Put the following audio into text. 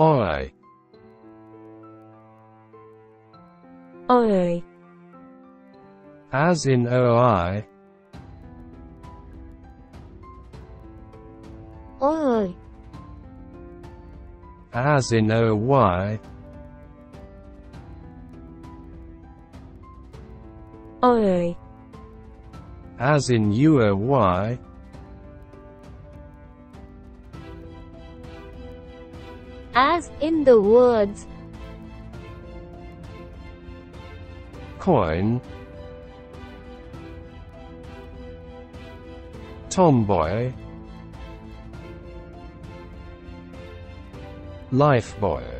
Oi. Oi. As in OI. Oi. As in OY. Oi. As in UOY. As in the words Coin. Tomboy. Lifebuoy.